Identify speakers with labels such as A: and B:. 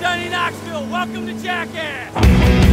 A: Johnny Knoxville. Welcome to Jackass.